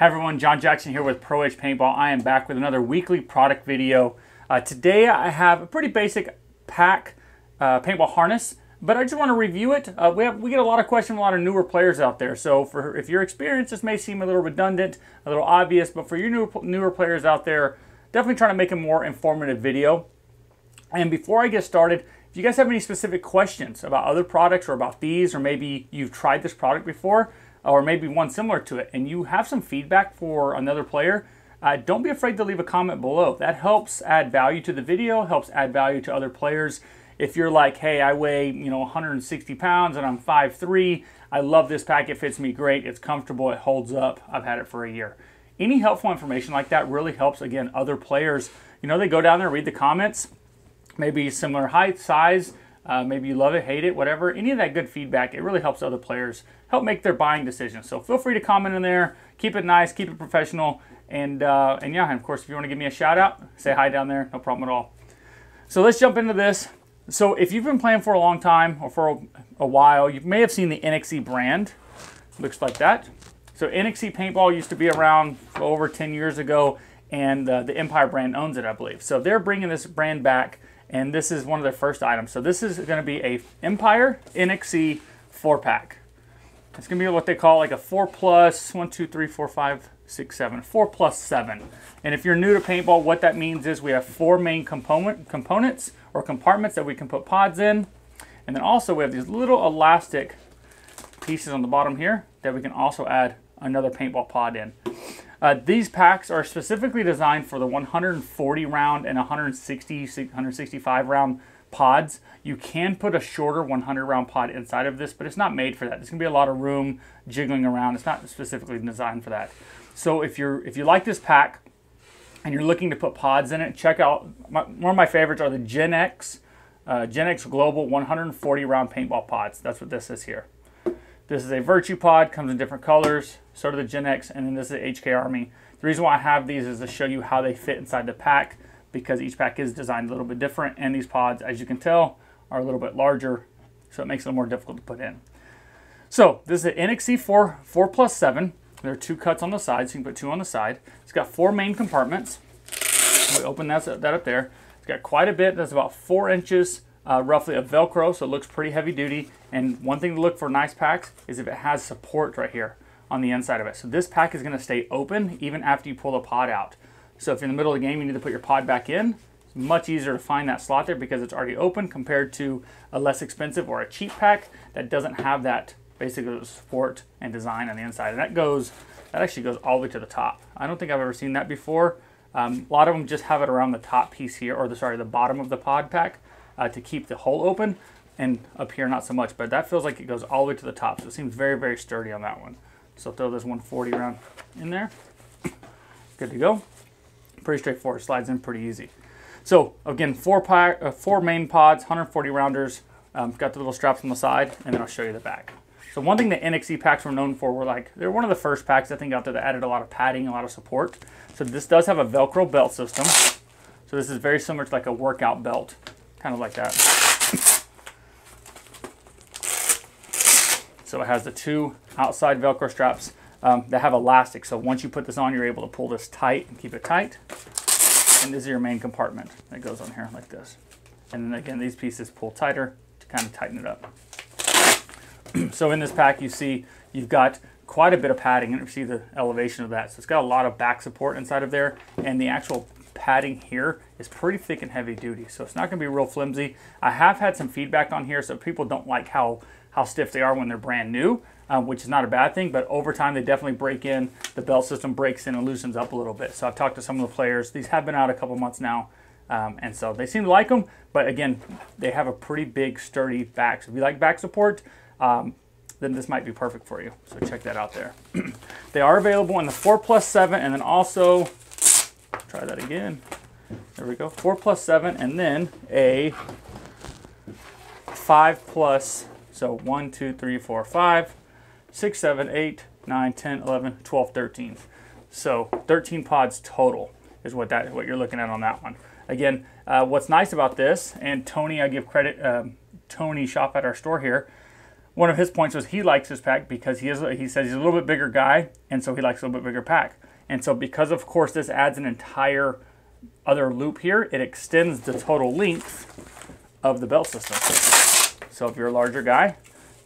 Hi everyone, John Jackson here with Pro Edge Paintball. I am back with another weekly product video. Uh, today I have a pretty basic pack uh, paintball harness, but I just want to review it. Uh, we, have, we get a lot of questions from a lot of newer players out there, so for if you're experienced, this may seem a little redundant, a little obvious, but for your newer, newer players out there, definitely trying to make a more informative video. And before I get started, if you guys have any specific questions about other products or about these, or maybe you've tried this product before, or maybe one similar to it, and you have some feedback for another player, uh, don't be afraid to leave a comment below. That helps add value to the video, helps add value to other players. If you're like, hey, I weigh you know 160 pounds and I'm 5'3", I love this pack. It fits me great. It's comfortable. It holds up. I've had it for a year. Any helpful information like that really helps again other players. You know, they go down there, read the comments, maybe similar height, size, uh, maybe you love it, hate it, whatever. Any of that good feedback, it really helps other players help make their buying decisions. So feel free to comment in there. Keep it nice, keep it professional, and uh, and yeah, and of course, if you want to give me a shout out, say hi down there, no problem at all. So let's jump into this. So if you've been playing for a long time or for a, a while, you may have seen the NXE brand. Looks like that. So NXE Paintball used to be around over 10 years ago, and uh, the Empire brand owns it, I believe. So they're bringing this brand back and this is one of their first items. So this is going to be a Empire NXE four pack. It's going to be what they call like a four plus one, two, three, four, five, six, seven, four plus seven. And if you're new to paintball, what that means is we have four main component components or compartments that we can put pods in, and then also we have these little elastic pieces on the bottom here that we can also add another paintball pod in. Uh, these packs are specifically designed for the 140 round and 160, 165 round pods. You can put a shorter 100 round pod inside of this, but it's not made for that. There's gonna be a lot of room jiggling around. It's not specifically designed for that. So if you're if you like this pack and you're looking to put pods in it, check out my, one of my favorites are the Gen X, uh, Gen X Global 140 round paintball pods. That's what this is here. This is a Virtue Pod, comes in different colors. So do the Gen X, and then this is the HK Army. The reason why I have these is to show you how they fit inside the pack because each pack is designed a little bit different, and these pods, as you can tell, are a little bit larger, so it makes them more difficult to put in. So this is an NXE 4, 4 plus 7. There are two cuts on the side, so you can put two on the side. It's got four main compartments. We open that, that up there. It's got quite a bit. That's about four inches uh, roughly of Velcro, so it looks pretty heavy duty. And one thing to look for nice packs is if it has support right here on the inside of it. So this pack is going to stay open even after you pull the pod out. So if you're in the middle of the game, you need to put your pod back in. It's much easier to find that slot there because it's already open compared to a less expensive or a cheap pack that doesn't have that basically support and design on the inside. And that goes, that actually goes all the way to the top. I don't think I've ever seen that before. Um, a lot of them just have it around the top piece here, or the sorry, the bottom of the pod pack uh, to keep the hole open, and up here not so much. But that feels like it goes all the way to the top, so it seems very, very sturdy on that one. So throw this 140 round in there. Good to go. Pretty straightforward, slides in pretty easy. So again, four, uh, four main pods, 140 rounders. Um, got the little straps on the side, and then I'll show you the back. So one thing that NXE packs were known for were like, they're one of the first packs I think out there that added a lot of padding, a lot of support. So this does have a Velcro belt system. So this is very similar to like a workout belt kind of like that. So it has the two outside Velcro straps um, that have elastic. So once you put this on, you're able to pull this tight and keep it tight. And this is your main compartment that goes on here like this. And then again, these pieces pull tighter to kind of tighten it up. so in this pack, you see you've got quite a bit of padding and you see the elevation of that. So it's got a lot of back support inside of there and the actual padding here is pretty thick and heavy duty, so it's not going to be real flimsy. I have had some feedback on here, so people don't like how, how stiff they are when they're brand new, um, which is not a bad thing, but over time they definitely break in. The belt system breaks in and loosens up a little bit. So I've talked to some of the players. These have been out a couple months now, um, and so they seem to like them, but again, they have a pretty big, sturdy back. So if you like back support, um, then this might be perfect for you. So check that out there. they are available in the 4 plus 7 and then also Try that again. There we go. 4 plus 7, and then a 5 plus, so 1, 2, 3, 4, 5, 6, 7, 8, 9, 10, 11, 12, 13. So 13 pods total is what that what you're looking at on that one. Again, uh, what's nice about this, and Tony, I give credit, um, Tony shop at our store here, one of his points was he likes his pack because he is he says he's a little bit bigger guy, and so he likes a little bit bigger pack. And so because of course this adds an entire other loop here, it extends the total length of the belt system. So if you're a larger guy,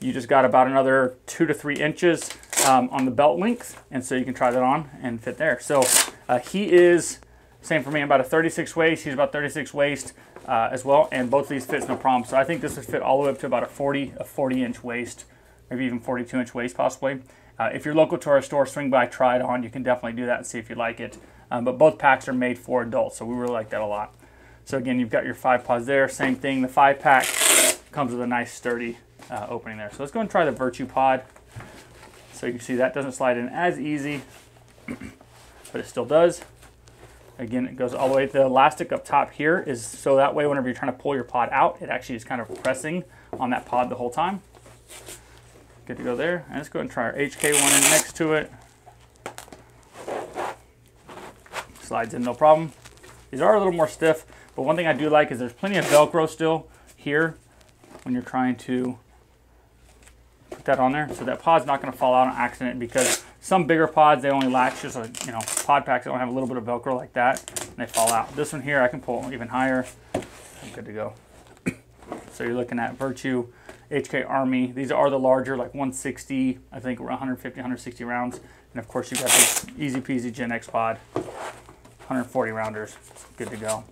you just got about another two to three inches um, on the belt length, and so you can try that on and fit there. So uh, he is same for me, about a 36 waist. He's about 36 waist uh, as well, and both of these fits no problem. So I think this would fit all the way up to about a 40, a 40 inch waist, maybe even 42 inch waist possibly. Uh, if you're local to our store, swing by, try it on. You can definitely do that and see if you like it. Um, but both packs are made for adults, so we really like that a lot. So again, you've got your five pods there. Same thing, the five pack comes with a nice sturdy uh, opening there. So let's go and try the Virtue Pod. So you can see that doesn't slide in as easy, but it still does. Again, it goes all the way the elastic up top here is so that way whenever you're trying to pull your pod out, it actually is kind of pressing on that pod the whole time. Good to go there. And let's go and try our HK one in next to it. Slides in no problem. These are a little more stiff, but one thing I do like is there's plenty of Velcro still here when you're trying to put that on there. So that pod's not gonna fall out on accident because some bigger pods, they only latch just like, you know, pod packs that don't have a little bit of Velcro like that, and they fall out. This one here, I can pull even higher. I'm good to go. so you're looking at Virtue HK Army. These are the larger, like 160, I think 150, 160 rounds. And of course you've got this easy peasy Gen X pod, 140 rounders, good to go.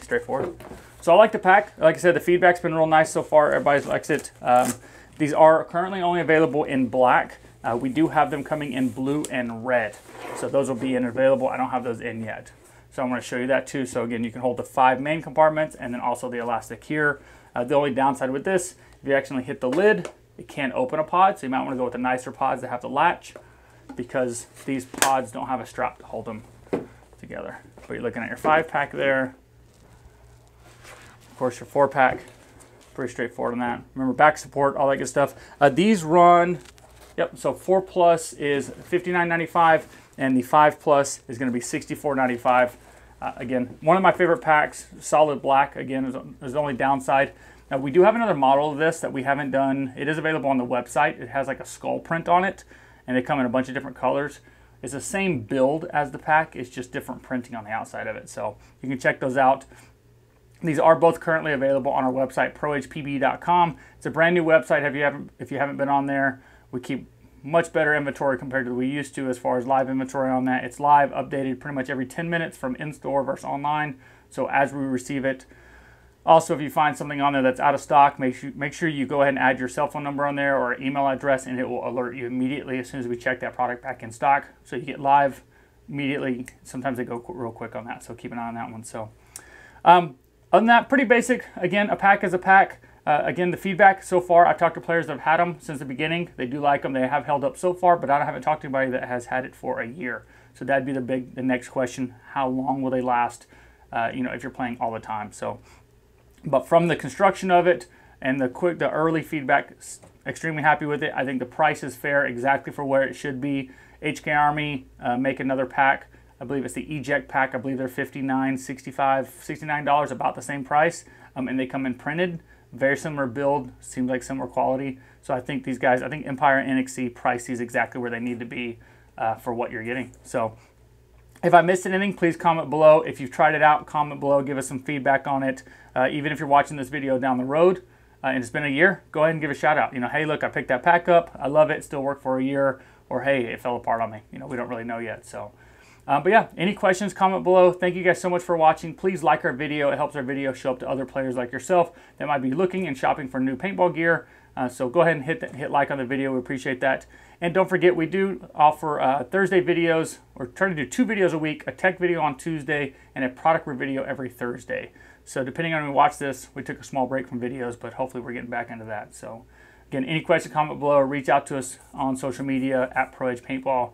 Straightforward. So I like the pack. Like I said, the feedback's been real nice so far. Everybody likes it. Um, these are currently only available in black. Uh, we do have them coming in blue and red. So those will be in available. I don't have those in yet. So I'm going to show you that too. So again, you can hold the five main compartments and then also the elastic here. Uh, the only downside with this if you accidentally hit the lid, it can't open a pod, so you might want to go with the nicer pods that have the latch because these pods don't have a strap to hold them together. But you're looking at your five pack there. Of course, your four pack, pretty straightforward on that. Remember back support, all that good stuff. Uh, these run, yep, so four plus is $59.95 and the five plus is going to be $64.95. Uh, again, one of my favorite packs, solid black, again, is, is the only downside. Now we do have another model of this that we haven't done. It is available on the website. It has like a skull print on it and they come in a bunch of different colors. It's the same build as the pack, it's just different printing on the outside of it. So you can check those out. These are both currently available on our website, proedgepb.com. It's a brand new website. If you haven't, if you haven't been on there, we keep much better inventory compared to what we used to as far as live inventory on that. It's live, updated pretty much every 10 minutes from in-store versus online. So as we receive it, also, if you find something on there that's out of stock, make sure, make sure you go ahead and add your cell phone number on there or email address, and it will alert you immediately as soon as we check that product back in stock. So you get live immediately. Sometimes they go real quick on that, so keep an eye on that one. So, um, other than that, pretty basic. Again, a pack is a pack. Uh, again, the feedback so far, I've talked to players that have had them since the beginning. They do like them. They have held up so far, but I haven't talked to anybody that has had it for a year. So that'd be the big, the next question: How long will they last? Uh, you know, if you're playing all the time. So but from the construction of it and the quick, the early feedback, extremely happy with it. I think the price is fair, exactly for where it should be. HK Army uh, make another pack. I believe it's the eject pack. I believe they're 59 65 $69, about the same price. Um, and they come in printed. Very similar build, seems like similar quality. So I think these guys, I think Empire and NXE price these exactly where they need to be uh, for what you're getting. So if I missed anything, please comment below. If you've tried it out, comment below, give us some feedback on it. Uh, even if you're watching this video down the road uh, and it's been a year, go ahead and give a shout out. You know, hey, look, I picked that pack up. I love it. Still worked for a year. Or hey, it fell apart on me. You know, we don't really know yet. So, uh, but yeah, any questions, comment below. Thank you guys so much for watching. Please like our video. It helps our video show up to other players like yourself that might be looking and shopping for new paintball gear. Uh, so go ahead and hit the, hit like on the video. We appreciate that. And don't forget, we do offer uh, Thursday videos. We're trying to do two videos a week, a tech video on Tuesday and a product review video every Thursday. So depending on when we watch this, we took a small break from videos, but hopefully we're getting back into that. So again, any question, comment below, or reach out to us on social media at Pro Edge Paintball.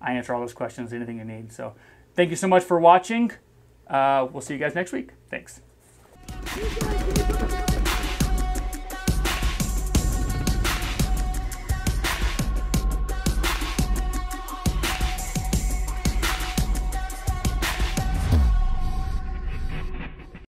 I answer all those questions, anything you need. So thank you so much for watching. Uh, we'll see you guys next week. Thanks.